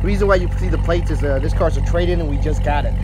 The reason why you see the plates is uh, this car's a trade-in and we just got it.